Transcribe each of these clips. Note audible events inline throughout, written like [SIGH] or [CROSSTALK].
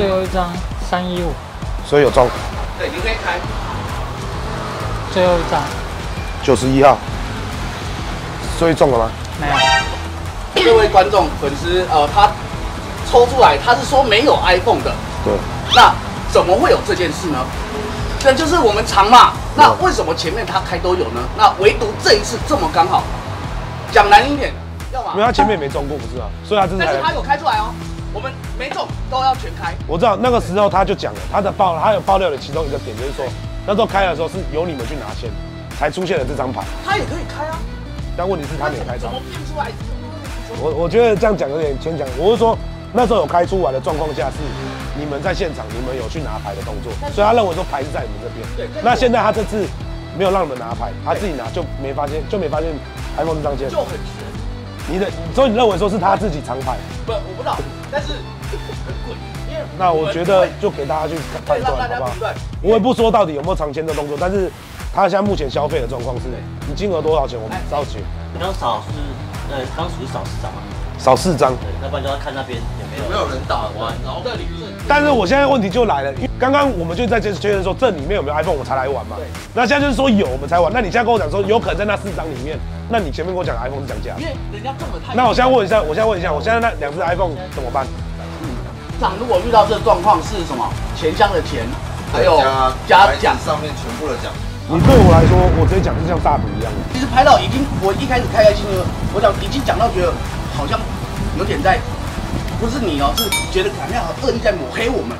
最后一张三一五，所以有中对，你可以开。最后一张九十一号，所以中了吗？没有，各位观众粉丝，呃，他抽出来，他是说没有 iPhone 的，对，那怎么会有这件事呢？这就是我们常嘛。那为什么前面他开都有呢？那唯独这一次这么刚好？讲难听点，要么因为他前面没中过，不是啊，所以他这次才但是他有开出来哦。我们没中都要全开。我知道那个时候他就讲了，他的爆他有爆料的其中一个点就是说，那时候开的时候是由你们去拿钱，才出现了这张牌，他也可以开啊，但问题是他没有开张怎么。变出来？我我觉得这样讲有点牵强，我是说那时候有开出来的状况下是你们在现场，你们有去拿牌的动作，所以他认为说牌是在你们这边。对那现在他这次没有让你们拿牌，他自己拿就没发现就没发现 iPhone 这张签。就很悬。你的所以你认为说是他自己藏牌，不，我不知道，但是很贵，那我觉得就给大家去判断好不好？我也不说到底有没有藏签的动作，但是他现在目前消费的状况是，你金额多少钱我们知道钱，刚少是呃刚属于少市场嘛，少四张。对，要不然就要看那边有没有没有人打完，然后这里是但是我现在问题就来了，因为刚刚我们就在确认说这里面有没有 iPhone 我才来玩嘛。对。那现在就是说有我们才玩，那你现在跟我讲说有可能在那四张里面，那你前面跟我讲 iPhone 是降价因。为人家中了太。那我现在问一下，我现在问一下，我现在那两只 iPhone 怎么办？场如果遇到这个状况是什么？钱箱的钱，还有加奖。上面全部的奖，你对我来说，我直接讲是像大赌一样的。其实拍到已经，我一开始开开心心的，我讲已经讲到觉得好像有点在，不是你哦，是觉得好像恶意在抹黑我们，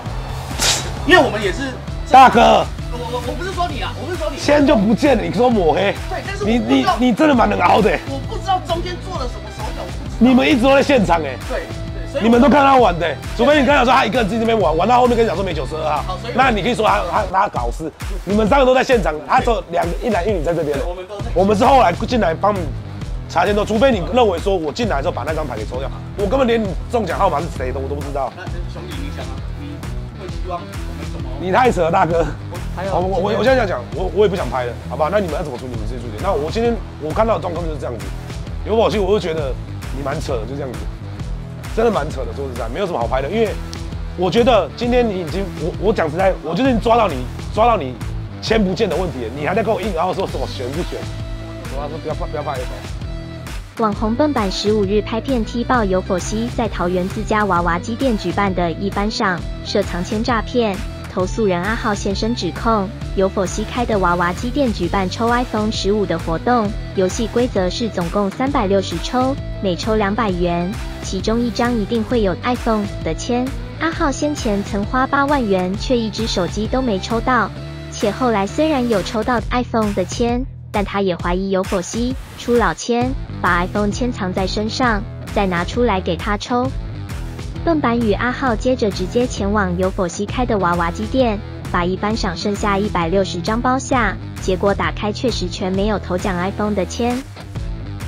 因为我们也是。大哥，我我我不是说你啊，我不是说你。签就不见了，你说抹黑，对，但是你你你真的蛮能熬的。我不知道中间做了什么手脚，我不知道你们一直都在现场哎，对对，所以你们都看他玩的，除非你刚才说他一个人自己这边玩，玩到后面跟你讲说没九十二号那你可以说他他他搞事。你们三个都在现场，他只有两个一男一女在这边。我们都在。我们是后来进来帮你查签的，除非你认为说我进来之后把那张牌给抽掉，我根本连你中奖号码是谁的我都不知道。那兄弟，你想啊，你会希望我们怎么？你太扯了，大哥。还有好，我我我现在这样讲，我我也不想拍了，好吧？那你们要怎么处理，你们自己处理。那我今天我看到的状况就是这样子，有宝器，我就觉得你蛮扯的，就这样子，真的蛮扯的。说实在，没有什么好拍的，因为我觉得今天你已经，我我讲实在，我就是抓到你抓到你签不见的问题了，你还在跟我硬，然后说什么选不选？我说不要怕不要怕 F。网红笨版十五日拍片踢爆有否西在桃园自家娃娃机店举办的一班上涉藏签诈骗，投诉人阿浩现身指控有否西开的娃娃机店举办抽 iPhone 十五的活动，游戏规则是总共三百六十抽，每抽两百元，其中一张一定会有 iPhone 的签。阿浩先前曾花八万元，却一只手机都没抽到，且后来虽然有抽到 iPhone 的签。但他也怀疑有否西出老千，把 iPhone 签藏在身上，再拿出来给他抽。笨版与阿浩接着直接前往有否西开的娃娃机店，把一班赏剩下一百六十张包下，结果打开确实全没有头奖 iPhone 的签。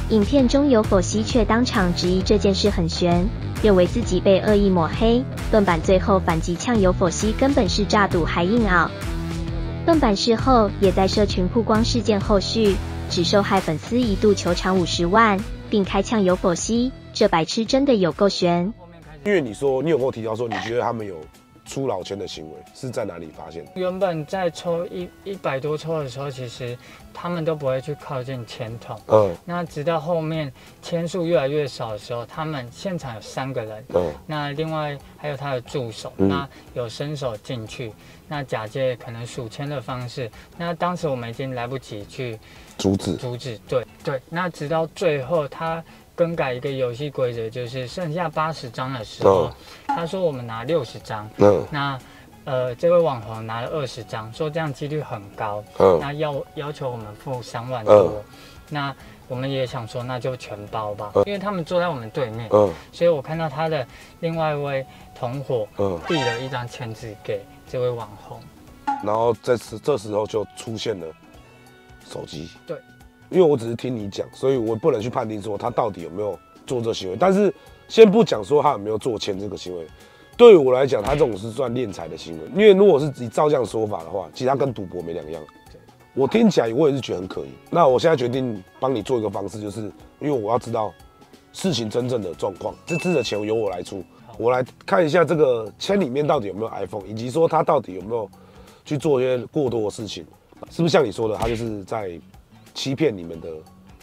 影片中有否西却当场质疑这件事很悬，认为自己被恶意抹黑。笨版最后反击呛有否西根本是诈赌还硬熬。笨版事后也在社群曝光事件后续，指受害粉丝一度求偿五十万，并开呛有否西，这白痴真的有够悬。因为你说你有跟我提到说，你觉得他们有出老千的行为，是在哪里发现？原本在抽一一百多抽的时候，其实他们都不会去靠近签筒。嗯那直到后面签数越来越少的时候，他们现场有三个人，嗯那另外还有他的助手，嗯那有伸手进去，那假借可能数签的方式，那当时我们已经来不及去阻止。阻止，对对，那直到最后他更改一个游戏规则，就是剩下八十张的时候，嗯他说我们拿六十张，嗯。那呃这位网红拿了二十张，说这样几率很高，嗯。那要要求我们付三万多，嗯。那我们也想说那就全包吧，嗯。因为他们坐在我们对面，嗯。所以我看到他的另外一位同伙嗯，递了一张签字给这位网红，然后这时这时候就出现了手机。对，因为我只是听你讲，所以我不能去判定说他到底有没有做这行为。但是先不讲说他有没有做签这个行为，对于我来讲，他这种是算敛财的行为。因为如果是你照这样说法的话，其实他跟赌博没两样。我听起来我也是觉得很可疑。那我现在决定帮你做一个方式，就是因为我要知道事情真正的状况，这次的钱由我来出。我来看一下这个签里面到底有没有 iPhone，以及说他到底有没有去做一些过多的事情，是不是像你说的，他就是在欺骗你们的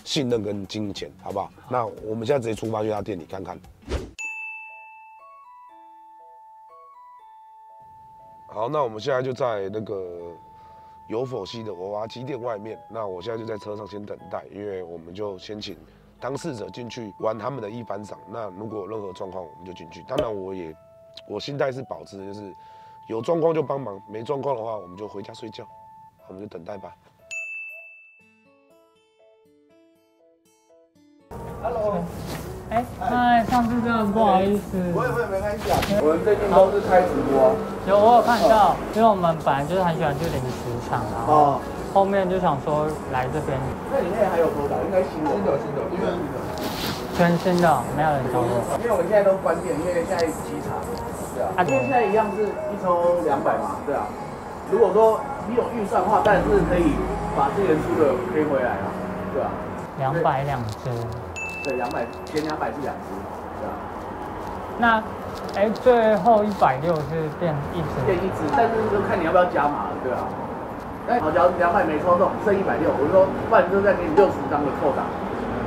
信任跟金钱，好不好？那我们现在直接出发去他店里看看。好，那我们现在就在那个有否西的娃娃机店外面。那我现在就在车上先等待，因为我们就先请当事者进去玩他们的一番赏。那如果有任何状况，我们就进去。当然，我也我心态是保持就是有状况就帮忙，没状况的话我们就回家睡觉。我们就等待吧。Hello，哎，嗨，上次真的不好意思，我也会没关系啊。我们最近都是开直播。有我有看到，因为我们本来就是很喜欢去零食场，然后哦，后面就想说来这边那里面还有多少？应该新的。新的，新的，因为全新的，没有人找我。因为我们现在都关店，因为现在机场，对啊，啊因为现在一样是一抽两百嘛，对啊。如果说你有预算的话，但是可以把之前出的推回来啊，对啊。两百两只，对，两百减两百是两只，对啊，那哎最后一百六是变一只，变一只，但是就看你要不要加码了，对啊。哎，好，假如两百没抽中，剩一百六，我就说，不然就再给你六十张的扣打，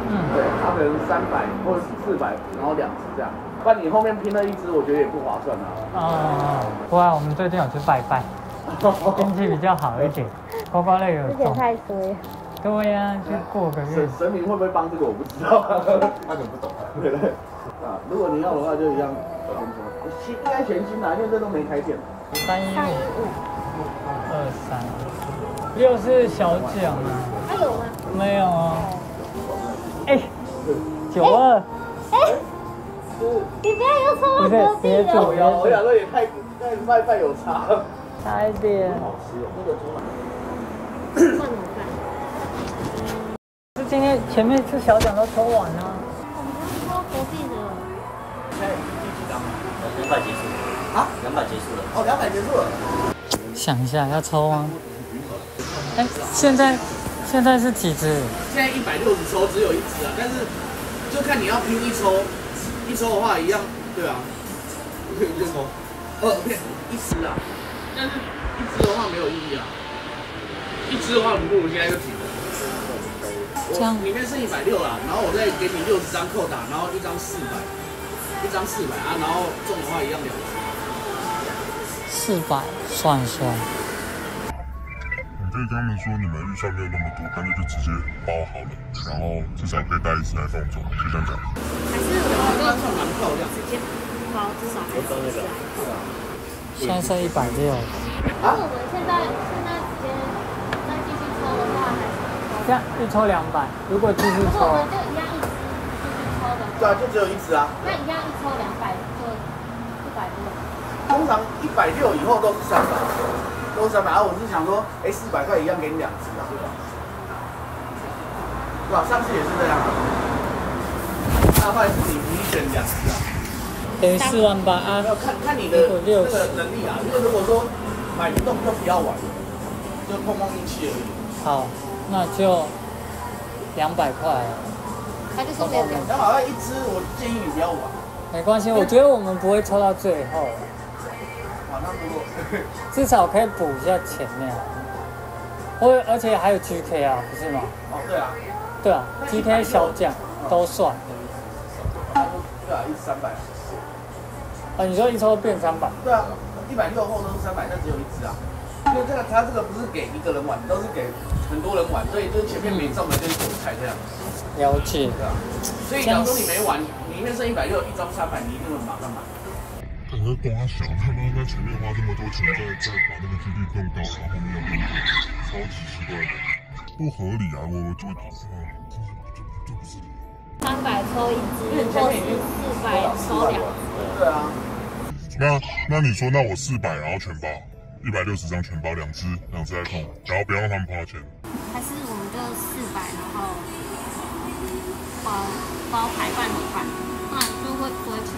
嗯，对，他可能三百或者四百，然后两只这样，不然你后面拼了一只，我觉得也不划算啊。哦，不啊我们最近有去拜拜，[LAUGHS] 天气比较好一点，刮刮乐有中，太衰了。对呀，就过个月神，神明会不会帮这个我不知道，[LAUGHS] 他可能不懂。对对。啊，如果你要的话，就一样先说，新应该全新的，因为这都没开店。三一五二三，六是小奖啊，还有吗？没有啊，哎，九二，哎你不要又抽到不是隔壁别走了。我想，我想说也太太卖饭有差。差一点，好吃哦，那个猪今天前面是小奖都抽完了，我们不是抽隔壁的，现在第几张？两百结束啊？两百结束了。哦，两百结束了。想一下要抽吗？哎，现在现在是几只？现在一百六十抽只有一只啊，但是就看你要拼一抽，一抽的话一样，对啊，一抽，呃，不是一只啊，但是一只的话没有意义啊，一只的话，你不如现在就。这样我里面剩一百六啦，然后我再给你六十张扣打，然后一张四百，一张四百啊，然后中的话一样两只。四百，算一算。你可以跟他们说你们预算没有那么多，干脆就直接包好了，然后至少可以带一次来放走，就这样讲。还是我们那算蛮漂亮。直接包，至少还是四百。现在剩一百六，那我们现在这样一抽两百，如果继续抽，就一样一直继续抽的对啊，就只有一只啊。那一样一抽两百就一百多。通常一百六以后都是三百，都是三百。啊，我是想说，哎，四百块一样给你两只啊，对吧？对吧？上次也是这样啊。那后来是你你选两只啊，等于四万八啊要。看看你的那个能力啊。因为如果说买不动就不要玩，就碰碰运气而已。好，那就两百块，他就说没有两两百块一只，我建议你不要玩。没关系。我觉得我们不会抽到最后，哇，那如果至少可以补一下前面。或而且还有 GK 啊，不是吗？哦对啊，对啊，GK 小奖都算。对啊，一只三百。啊，你说一抽变三百，对啊，一百六后都是三百，但只有一只啊。因为这个它这个不是给一个人玩，都是给很多人玩，所以就是前面没中的就是韭菜这样，了解。对啊。所以假如说你没玩，你里面剩一百六，一张三百，你一定会马上买。可能光想他妈在前面花这么多钱，再再把那个几率弄高，然后后面要变低，超级奇怪的，不合理啊！我我就啊，这这这不是理。三百抽一只，或是四百抽两只。对啊，那那你说，那我四百，然后全包一百六十张全包，两只两只来控，然后不要让他们花钱。还是我们就四百，然后包包排半盒饭，那就会不会钱。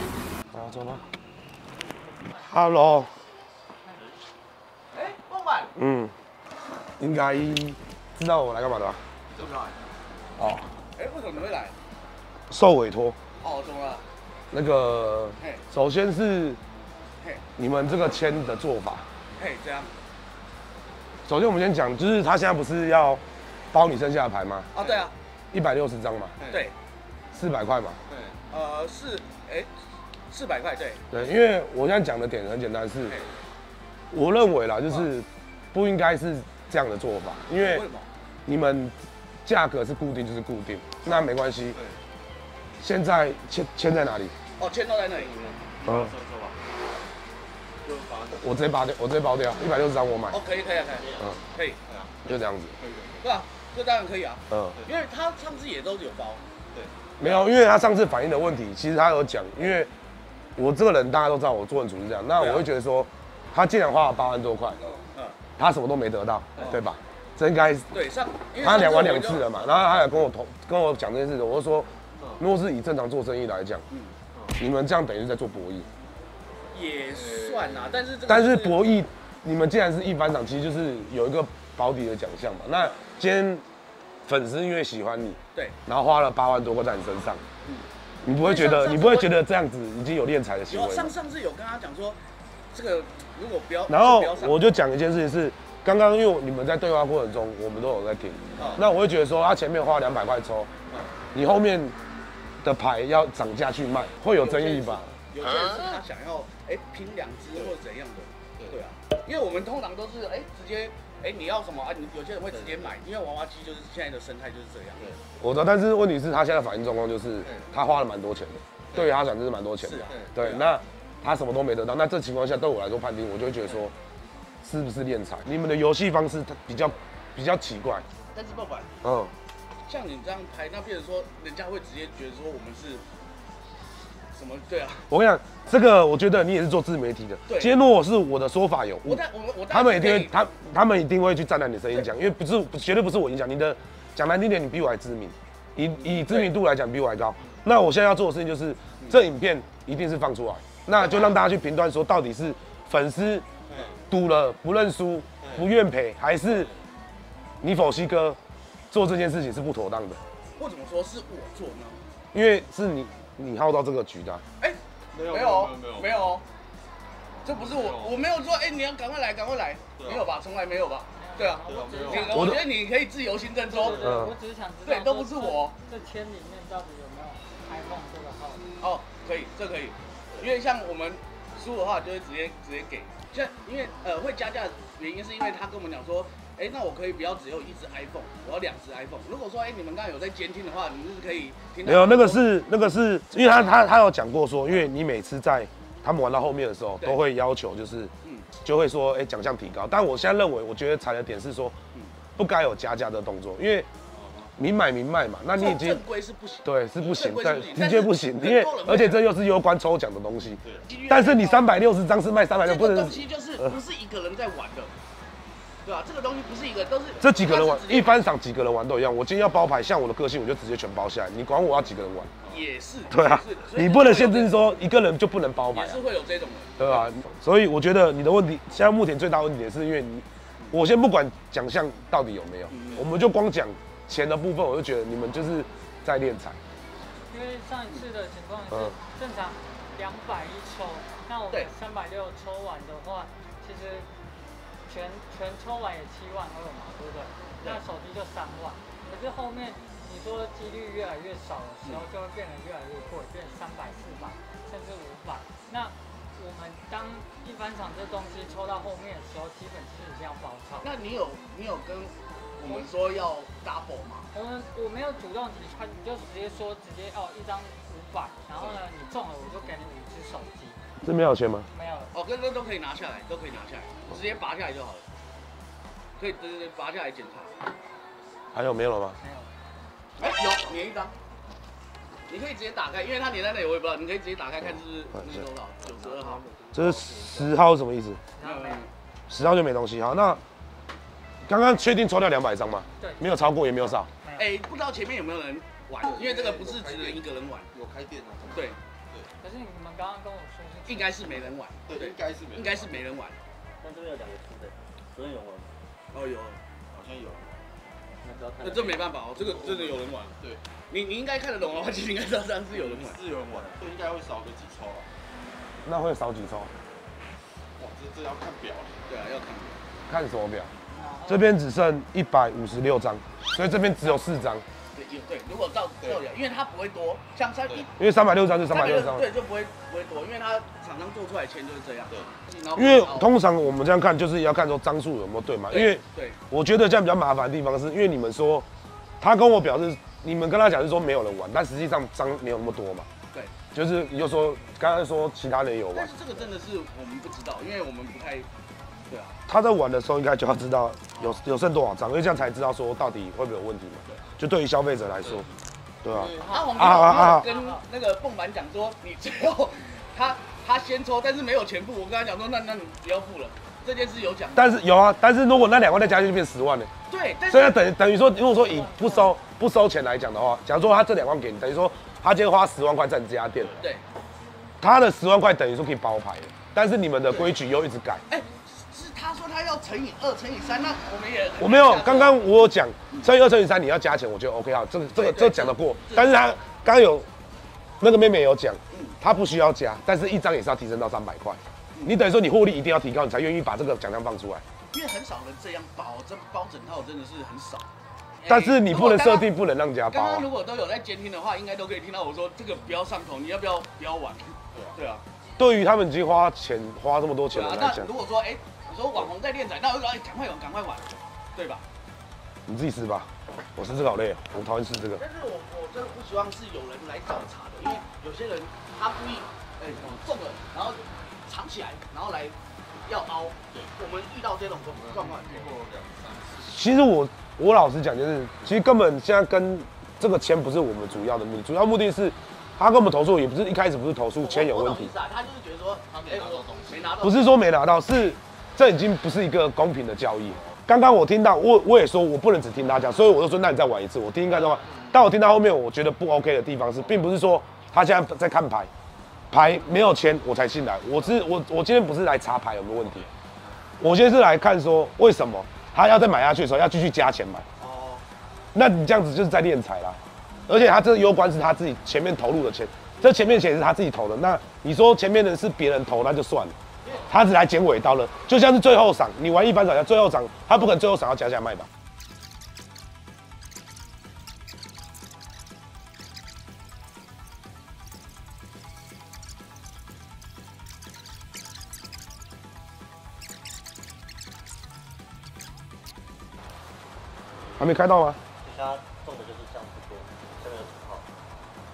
好，走吧。Hello，哎，孟晚，嗯，应该知道我来干嘛的吧？怎么了？哦，哎，为什么你会来？受委托。哦，怎么了？那个嘿，首先是，你们这个签的做法。嘿，这样。首先我们先讲，就是他现在不是要包你剩下的牌吗？啊，对啊，一百六十张嘛，对，四百块嘛。对呃，是，哎，四百块，对，对，因为我现在讲的点很简单，是嘿我认为啦，就是不应该是这样的做法，因为？你们价格是固定就是固定，那没关系。现在签签在哪里？哦，签到在那里。嗯，我直接拔掉，我直接包掉，一百六十张我买，哦，可以，可以啊，可以，嗯，可以，可以就这样子。对啊，这当然可以啊，嗯，因为他上次也都有包。对。没有，因为他上次反映的问题，其实他有讲，因为我这个人大家都知道，我做人处是这样，那我会觉得说，他竟然花了八万多块，嗯，他什么都没得到，对吧？这应该对，上，他两玩两次了嘛，然后他也跟我同跟我讲这件事情，我就说，如果是以正常做生意来讲，嗯。你们这样等于是在做博弈，也算啊，但是这个但是博弈，你们既然是一番赏，其实就是有一个保底的奖项嘛。那今天粉丝因为喜欢你，对，然后花了八万多块在你身上，嗯你不会觉得你不会觉得这样子已经有敛财的行有为吗？上上次有跟他讲说，这个如果不要，然后我就讲一件事情是，刚刚因为你们在对话过程中，我们都有在听，嗯那我会觉得说他前面花两百块抽，你后面的牌要涨价去卖，会有争议吧？有些人是他想要哎拼两只或者怎样的，对。啊，因为我们通常都是哎直接哎你要什么啊？你有些人会直接买，因为娃娃机就是现在的生态就是这样。对。我知道，但是问题是他现在反应状况就是他花了蛮多钱的，对。于他讲就是蛮多钱的。对，那他什么都没得到，那这情况下对我来说判定，我就会觉得说是不是敛财？你们的游戏方式它比较比较奇怪，但是不管。嗯，像你这样拍，那变成说人家会直接觉得说我们是什么？对啊，我跟你讲，这个我觉得你也是做自媒体的，对。今天如果是我的说法有，我在我们我他们一定会他他们一定会去站在你的声音讲，因为不是绝对不是我影响你的，讲难听点，你比我还知名，以以知名度来讲比我还高。那我现在要做的事情就是，这影片一定是放出来，那就让大家去评断说到底是粉丝赌了不认输不愿赔，还是你否西哥做这件事情是不妥当的，或怎么说是我做呢？因为是你你号到这个局的。啊、哎，没有没有没有没有。哦，这不是我我没有说哎你要赶快来赶快来，没有吧？从来没有吧？对啊，我的我觉得你可以自由行政说我只是想知道，对都不是我。这签里面到底有没有 iPhone 这个号？哦，可以，这可以，因为像我们输的话，就会直接直接给。像因为呃会加价的原因是因为他跟我们讲说，哎，那我可以不要只有一只 iPhone，我要两只 iPhone。如果说哎你们刚刚有在监听的话，你们是可以听到。没有，那个是那个是因为他他他有讲过说，因为你每次在他们玩到后面的时候，都会要求就是嗯就会说，哎、奖项提高。但我现在认为，我觉得踩的点是说嗯，不该有加价的动作，因为明买明卖嘛，那你已经正正规是不行。对是不行但的确不行，因为而且这又是攸关抽奖的东西。对但是你三百六十张是卖三百六，不能这个东西就是不是一个人在玩的，对啊？这个东西不是一个，都是这几个人玩一般赏几个人玩都一样。我今天要包牌，像我的个性，我就直接全包下来。你管我要几个人玩？也是 [LAUGHS] 对啊你不能限制说一个人就不能包牌啊也是。会有这种人，对吧？所以我觉得你的问题，现在目前最大的问题也是因为你，我先不管奖项到底有没有，嗯我们就光讲钱的部分，我就觉得你们就是在练财。因为上一次的情况是嗯正常两百一抽，那我们对三百六抽完的话，全全抽完也七万二嘛，对不对？那手机就三万，可是后面你说几率越来越少的时候，就会变得越来越贵，变三百、四百，甚至五百。那我们当一番场这东西抽到后面的时候，基本是一定要包抄。那你有你有跟我们说要 double 吗？我们我没有主动提，他你就直接说直接哦一张五百，然后呢你中了我就给你五只手机，这没有钱吗？没有。哦，跟这都可以拿下来，都可以拿下来，直接拔下来就好了。可以，对对对，拔下来检查。还有没有了吗？没有，哎，有粘一张，你可以直接打开，因为它粘在那里，我也不知道，你可以直接打开看是不是那个多少，九十二号。这是十号什么意思？没有，十号就没东西。好，那刚刚确定抽掉两百张吗？对没有超过也没有少。哎，不知道前面有没有人玩，因为这个不是只能一个人玩，有开店的？对，可是你们刚刚跟我说是应该是没人玩，对，应该是没，应该是没人玩。但这边有两个吃的，昨天有玩吗？哦，有，好像有。那这没办法哦，这个真的有人玩。对，你你应该看得懂的话，其实应该知道这样是有人玩。是有人玩，这应该会少个几抽啊。那会少几抽？哇，这这要看表了。对啊，要看。看什么表，这边只剩一百五十六张，所以这边只有四张，对，如果照照理，因为它不会多，像三一因为三百六十张就三百六十张。对，就不会不会多，因为它厂商做出来签就是这样。对，因为通常我们这样看，就是要看说张数有没有对嘛。因为对，我觉得这样比较麻烦的地方是，因为你们说他跟我表示，你们跟他讲是说没有人玩，但实际上张没有那么多嘛。对，就是你就说刚才说其他人有玩但是，这个真的是我们不知道，因为我们不太，对啊，他在玩的时候应该就要知道有有剩多少张，因为这样才知道说到底会不会有问题嘛。就对于消费者来说，对啊。阿红啊啊啊跟那个凤凡讲说，你最后他他先抽，但是没有钱付，我跟他讲说，那那你不要付了，这件事有讲。但是有啊，但是如果那两万再加进去变十万呢？对，所以是等等于说，如果说以不收不收钱来讲的话，假如说他这两万给你，等于说他今天花十万块在你这家店，对，他的十万块等于说可以包牌的，但是你们的规矩又一直改。要乘以二乘以三，那我们也我没有，刚刚我有讲乘以二乘以三你要加钱，我觉得 OK 好，这个这个这个讲得过。但是他刚刚有那个妹妹有讲，嗯他不需要加，但是一张也是要提升到三百块。你等于说你获利一定要提高，你才愿意把这个奖项放出来。因为很少人这样包，这包整套真的是很少。但是你不能设定不能让人家包啊刚刚如。果都有在监听的话，应该都可以听到我说这个不要上头，你要不要不要玩？对啊，对于他们已经花钱花这么多钱了啊。的来讲那如，果说哎，你说网红在练仔，那我就说哎赶快玩赶快玩，对吧？你自己吃吧。我吃这个好累，我讨厌吃这个。但是我我真的不希望是有人来找茬的，因为有些人他故意哎中了，然后藏起来，然后来要凹。对，我们遇到这种状况过两三次。其实我我老实讲，就是其实根本现在跟这个签不是我们主要的目的，主要目的是他跟我们投诉，也不是一开始不是投诉签有问题我懂意，思啊，他就是觉得说他没拿到东西，没拿到，不是说没拿到，是这已经不是一个公平的交易。刚刚我听到，我我也说我不能只听他讲，所以我就说那你再玩一次，我听听看的话。但我听到后面，我觉得不 OK 的地方是，并不是说他现在在看牌，牌没有签我才进来，我是我我今天不是来查牌有没有问题，我今天是来看说为什么他要再买下去的时候要继续加钱买。哦，那你这样子就是在敛财啦，而且他这个攸关是他自己前面投入的钱，这前面钱是他自己投的。那你说前面的是别人投，那就算了，他只来剪尾刀了，就像是最后赏，你玩一般赏，最后赏他不可能最后赏要加价卖吧？还没开到吗？他中的就是这样子多，这个符号。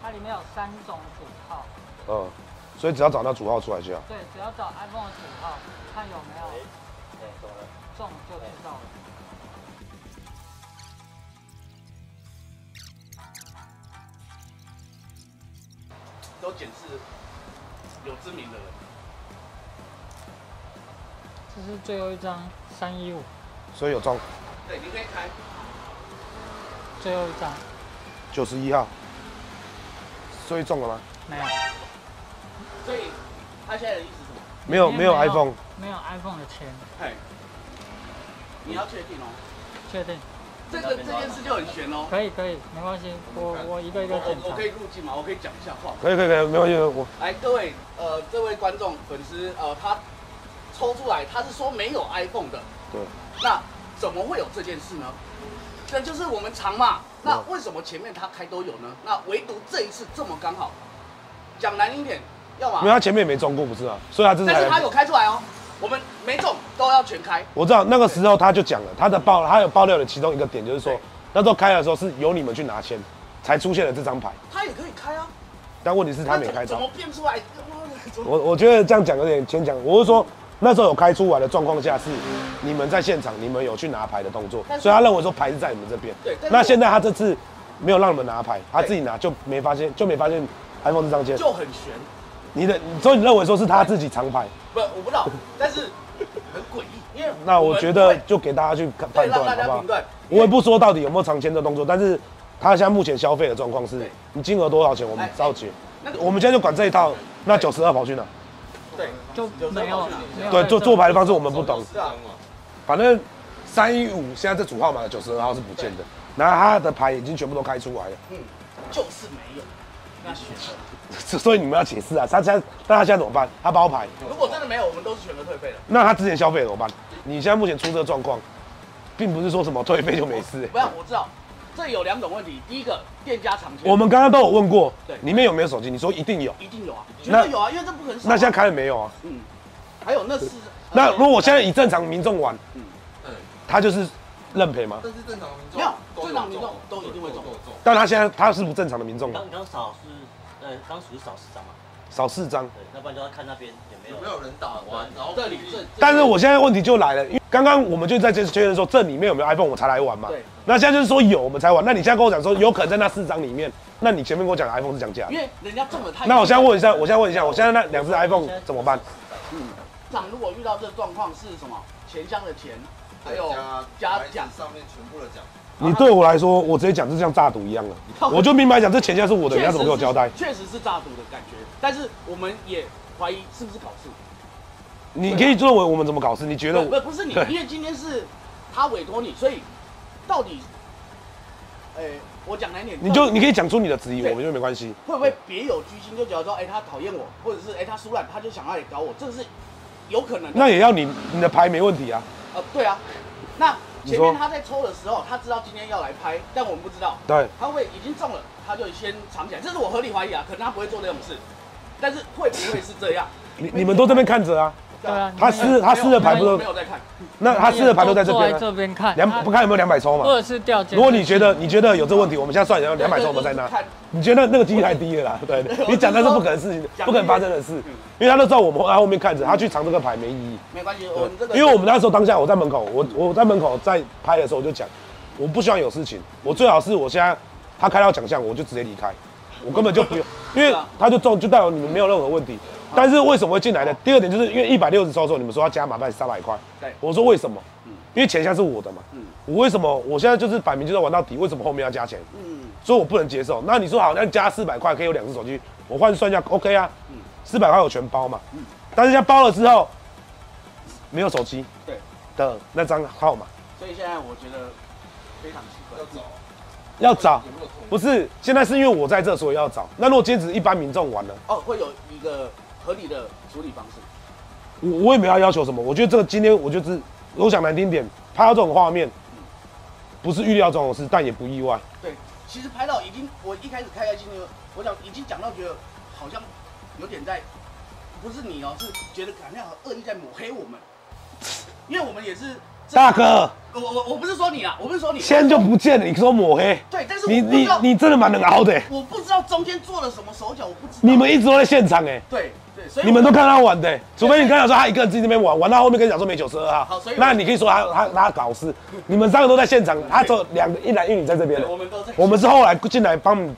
它里面有三种组号，嗯，所以只要找到主号出来就好。对，只要找 iPhone 的主号，看有没有哎，中了。中就知道了。都检视有知名的人。这是最后一张三一五，所以有中对，你可以开。最后一张九十一号，所以中了吗？没有，所以他现在的意思是什么？没有没有 iPhone，没有 iPhone 的签，嘿，你要确定哦。确定？这个这件事就很悬哦。可以可以，没关系，我我一个一个检查我我可。以入境吗？我可以讲一下话。可以可以可以，没关系，我来，各位，呃，这位观众粉丝，呃，他抽出来，他是说没有 iPhone 的，对。那怎么会有这件事呢？这就是我们常嘛。那为什么前面他开都有呢？那唯独这一次这么刚好？讲难听点，要因为，他前面也没中过，不是啊，所以他这次才但是他有开出来哦。我们没中都要全开。我知道那个时候他就讲了，他的爆他有爆料的其中一个点就是说，那时候开的时候是由你们去拿签，才出现了这张牌，他也可以开啊。但问题是他没开到那怎么。变出来？我我觉得这样讲有点牵强，我是说那时候有开出来的状况下是你们在现场，你们有去拿牌的动作，所以他认为说牌是在你们这边。对那现在他这次没有让你们拿牌，他自己拿就没发现就没发现 iPhone 这张签。就很悬？你的所以你认为说是他自己长牌，不，我不知道，但是很诡异，因为 [LAUGHS] 那我觉得就给大家去看判断好不好大家评断？我也不说到底有没有长签的动作，但是他现在目前消费的状况是，你金额多少钱我们哎照结。那我们现在就管这一套，那九十二跑去哪？对就没有没有对，做做牌的方式我们不懂，是啊，反正三一五现在这组号码的九十二号是不见的，然后他的牌已经全部都开出来了，嗯，就是没有。那选择，所以你们要解释啊。他现在，那他现在怎么办？他包牌，如果真的没有，我们都是全额退费的。那他之前消费怎么办？你现在目前出这个状况，并不是说什么退费就没事。不要，我知道，这有两种问题。第一个，店家长期我们刚刚都有问过，对里面有没有手机？你说一定有。一定有啊，绝那对有啊，因为这不可能啊。那现在开了没有啊？嗯，还有那是那如果我现在以正常民众玩，嗯他就是认赔吗？这是正常的民众没有正常民众都一定会中。但他现在他是不正常的民众啊刚，刚少是，呃，刚属于少四张嘛，少四张。对，要不然就要看那边有没有有没有人打完，然后这里这，但是我现在问题就来了，因为刚刚我们就在这确认说这里面有没有 iPhone 我才来玩嘛。对。那现在就是说有我们才玩，那你现在跟我讲说有可能在那四张里面，那你前面跟我讲 iPhone 是讲假的因。为人家中了太。那我现在问一下，我现在问一下，我现在那两只 iPhone 怎么办？场如果遇到这状况是什么？钱箱的钱，还有加加奖上面全部的奖，你对我来说，我直接讲就像诈赌一样了，我就明白讲这钱现在是我的，你要怎么给我交代？确实是诈赌的感觉，但是我们也怀疑是不是搞事。你可以认为我们怎么搞事？你觉得我？不不是你，因为今天是他委托你，所以到底，哎，我讲难听点，你就你可以讲出你的质疑，我们就没关系。会不会别有居心？就觉得说，哎，他讨厌我，或者是哎他输了，他就想要来搞我，这是有可能的。那也要你你的牌没问题啊。呃，对啊，那前面他在抽的时候，他知道今天要来拍，但我们不知道，对，他会已经中了，他就先藏起来，这是我合理怀疑啊，可能他不会做这种事，但是会不会是这样？你你们都这边看着啊，对啊，他撕他撕的牌不都没有在看，那他撕的牌都在这边啊，这边看，两不看有没有两百抽嘛？或者是掉。如果你觉得你觉得有这问题，我们现在算一下两百抽我们在那。你觉得那个几率太低了啦？对对，你讲的是不可能事情，不可能发生的事，因为他都知道我们在后面看着，他去藏这个牌没意义。没关系，我们这个因为我们那时候当下我在门口，我我在门口在拍的时候我就讲，我不希望有事情，我最好是我现在他开到奖项我就直接离开，我根本就不用，因为他就中就代表你们没有任何问题。但是为什么会进来呢？第二点就是因为一百六十抽的时候，你们说要加码卖三百块，对我说为什么？因为钱箱是我的嘛，嗯。我为什么我现在就是摆明就是玩到底，为什么后面要加钱？嗯。所以我不能接受。那你说好，那加四百块可以有两只手机，我换算一下，OK 啊。嗯，四百块我全包嘛。但是现在包了之后，没有手机对，的那张号码。所以现在我觉得非常奇怪。要，找。要找，不是现在是因为我在这，所以要找。那如果今天只是一般民众玩呢，哦，会有一个合理的处理方式，我我也没有要要求什么。我觉得这个今天我就是我想难听点，拍到这种画面，不是预料中的事，但也不意外。对，其实拍到已经，我一开始开开心心，我想已经讲到觉得好像有点在，不是你哦，是觉得好像恶意在抹黑我们，因为我们也是大，哥，我我我不是说你啊，我不是说你，签就不见了，你说抹黑，对，但是你你你真的蛮能熬的。欸，我不知道中间做了什么手脚，我不知道，你们一直都在现场哎。对对，所以你们都看他玩的欸、除非你对刚才说他一个人自己那边玩，玩到后面跟你讲说没九十二号。好所以，那你可以说他他他搞事。你们三个都在现场，[LAUGHS] 他只有两个一男一女在这边我们都在，我们是后来进来帮你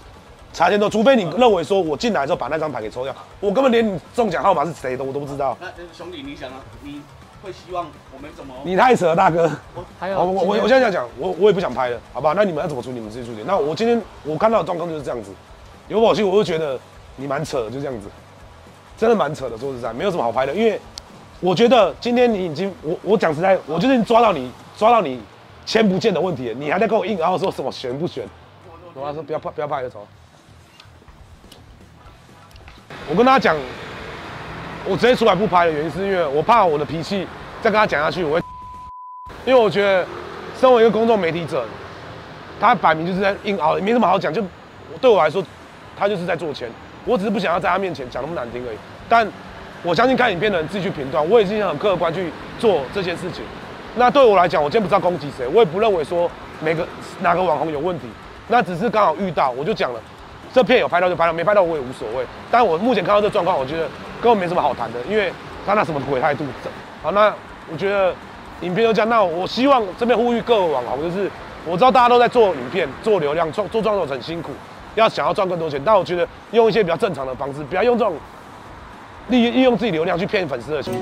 查监督，除非你认为说我进来之后把那张牌给抽掉，我根本连你中奖号码是谁的我都不知道。那呃兄弟，你想啊，你会希望我们怎么？你太扯了，大哥。还有好，我我我现在讲讲，我我也不想拍了，好不好？那你们要怎么处理，你们自己处理。那我今天我看到的状况就是这样子，有宝气，我就觉得你蛮扯的，就这样子，真的蛮扯的。说实在，没有什么好拍的，因为我觉得今天你已经，我我讲实在，我就是抓到你抓到你签不见的问题，你还在跟我硬凹说什么选不选？我他说不要怕不要怕就走。我跟大家讲，我直接出来不拍的原因是因为我怕我的脾气再跟他讲下去，我会。因为我觉得，身为一个公众媒体者，他摆明就是在硬熬，没什么好讲。就对我来说，他就是在做钱。我只是不想要在他面前讲那么难听而已。但我相信看影片的人自己去评断，我也是很客观去做这些事情。那对我来讲，我今天不知道攻击谁，我也不认为说每个哪个网红有问题。那只是刚好遇到，我就讲了，这片有拍到就拍到，没拍到我也无所谓。但我目前看到这状况，我觉得根本没什么好谈的，因为他那什么鬼态度。好，那我觉得影片就这样。那我希望这边呼吁各位网红，就是我知道大家都在做影片、做流量、做做创作很辛苦，要想要赚更多钱，但我觉得用一些比较正常的方式，不要用这种利用利用自己流量去骗粉丝的钱。